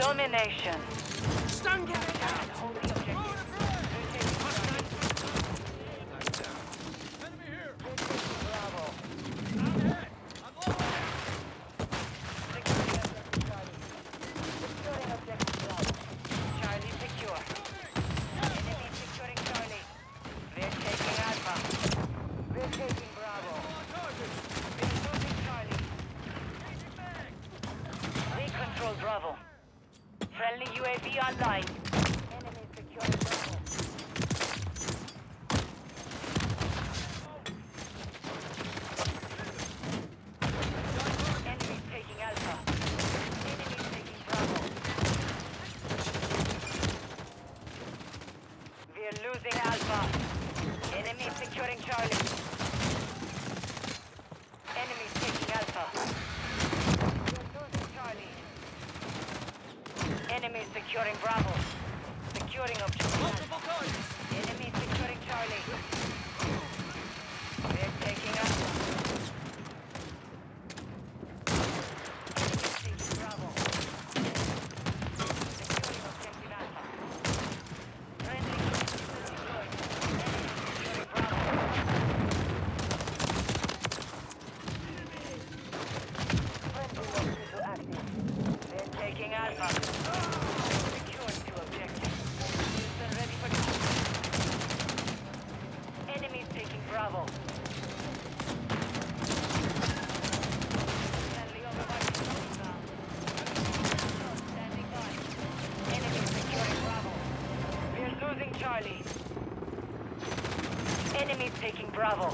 Domination. Stun gas. Hold the objective. Enemy here. Secure objective Charlie secure. Objective bravo. Charlie secure. Enemy securing Charlie. They're taking Alpha. They're taking Bravo. Friendly UAV online. Enemy securing Bravo. Enemy taking Alpha. Enemy taking Bravo. We're losing Alpha. Enemy securing Charlie. Enemy taking Alpha. We're losing Charlie. Enemy securing Bravo. Securing objective. Multiple Alpha. Enemy securing Charlie. They're taking Alpha. Enemy taking Bravo. Securing objective Alpha. Friendly deployed. Enemy securing Bravo. Friendly mosquito active. They're taking Alpha. Secured two objectives. Houston ready for deployment. Enemies taking Bravo. Friendly overwatch inbound. Standing by. Enemy securing Bravo. We're Charlie. Enemies taking Bravo.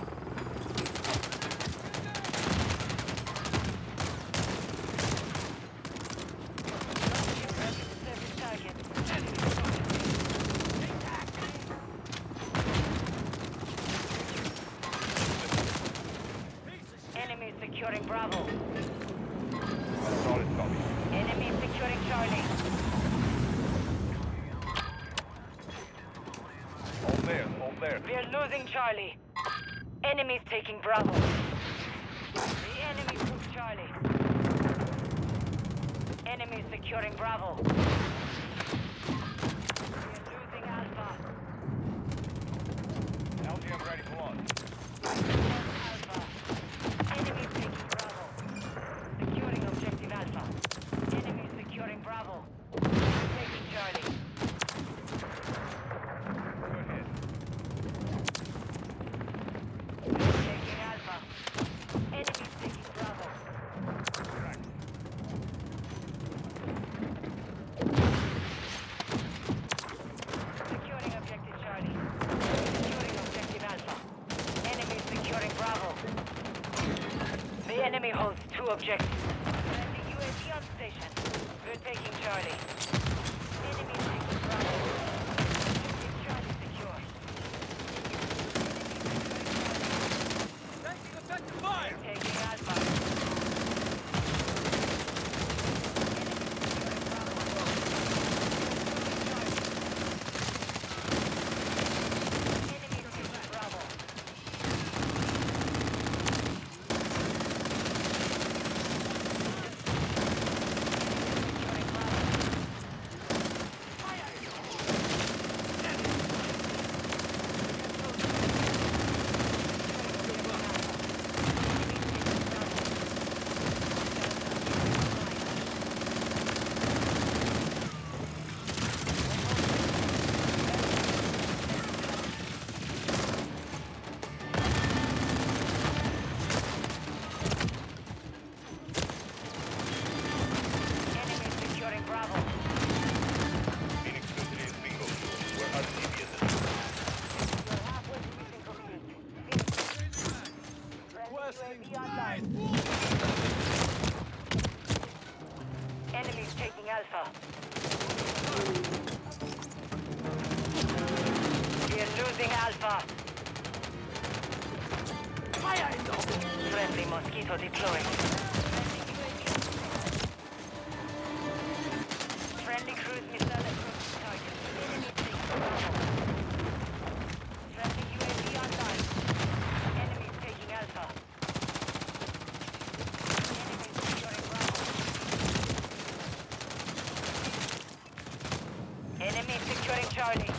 Service target. Enemy securing Bravo. Solid copy. Enemy securing Charlie. Hold there, hold there. We're losing Charlie. Enemies taking Bravo. The enemy took Charlie. Enemy securing Bravo. We're losing Alpha. LGM ready for launch. Alpha. Enemy taking Bravo. Securing objective Alpha. Enemy securing Bravo. Taking Charlie. Go ahead. Taking Alpha. Enemy taking Bravo. Crack. Securing objective Charlie. Securing objective Alpha. Enemy securing Bravo. The enemy holds two objectives. We're taking Charlie. Enemy taking Bravo. Charlie secure. Enemy securing Charlie. Taking Alpha. Friendly UAV online. Enemies taking Alpha. We're losing Alpha. Fire in the Friendly mosquito deployed. Charlie.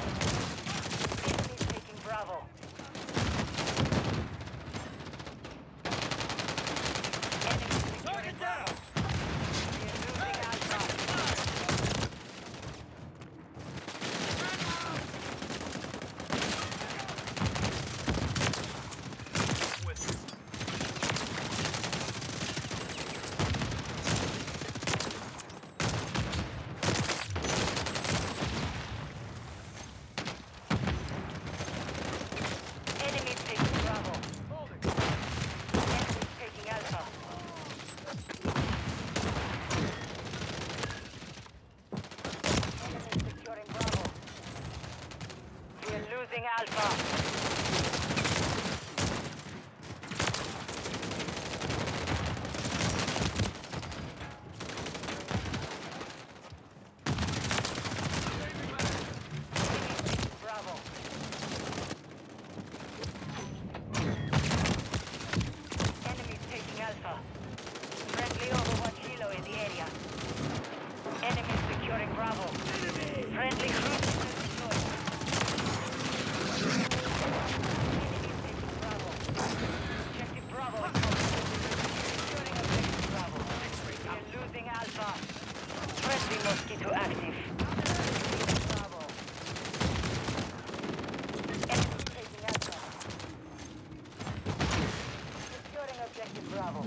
Enemies taking Bravo. Enemy securing Bravo. We are losing Alpha. Enemy taking Bravo. Enemy taking Alpha. Enemy securing Bravo. We are losing Alpha. Bravo. Enemies taking Alpha. Friendly over one kilo in the area. Enemies securing Bravo. Friendly cruise deployed. Enemies taking Bravo. Objective Bravo is Securing objective Bravo. We are losing Alpha. Friendly Mosquito active. Bravo. Enemies taking Alpha. Securing objective Bravo.